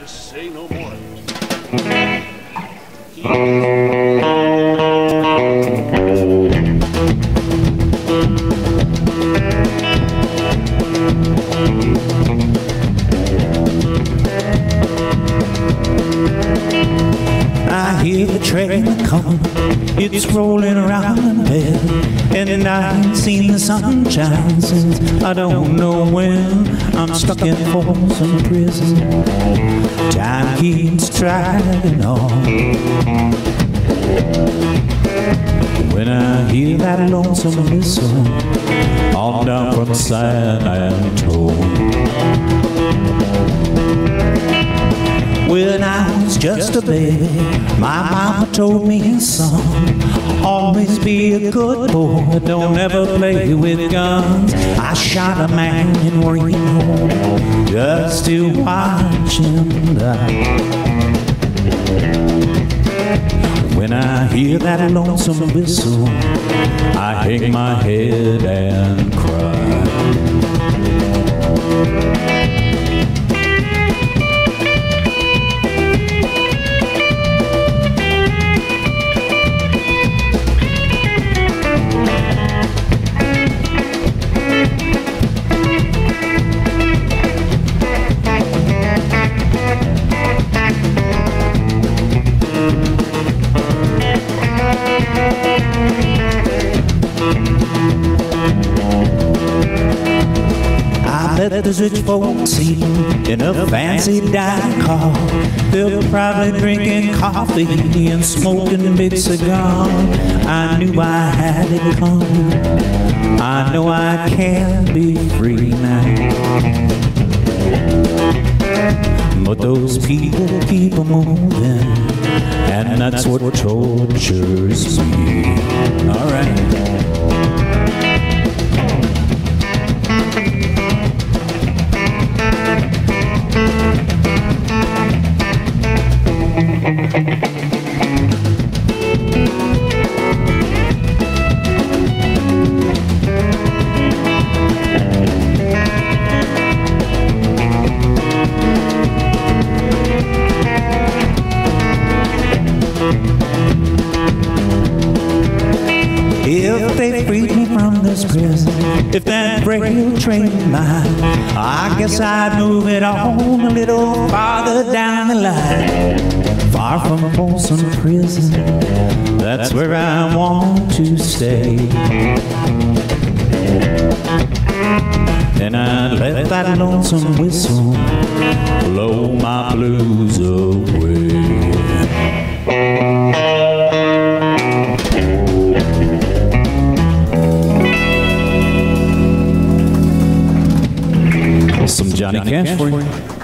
Just say no more. Hear the train coming, it's rolling around the bed, and I ain't seen the sunshine since I don't know when. I'm stuck in Folsom Prison. Time keeps dragging on. When I hear that lonesome whistle on down from San Antone. Just a baby, my mama told me, son, always be a good boy, don't ever play with guns. I shot a man in Reno just to watch him die. When I hear that lonesome whistle, I hang my head and cry. I bet there's rich folks eating in a fancy dining car. They're probably drinking coffee and smoking a big cigar. I knew I had it coming. I know I can be free now. But those people keep moving, and that's what tortures me. All right. If that frail train mine, I guess I'd move it on a little farther down the line. Far from Folsom Prison, that's where I want to stay. Then I'd let that lonesome whistle blow my blues away. Some Johnny Cash for you.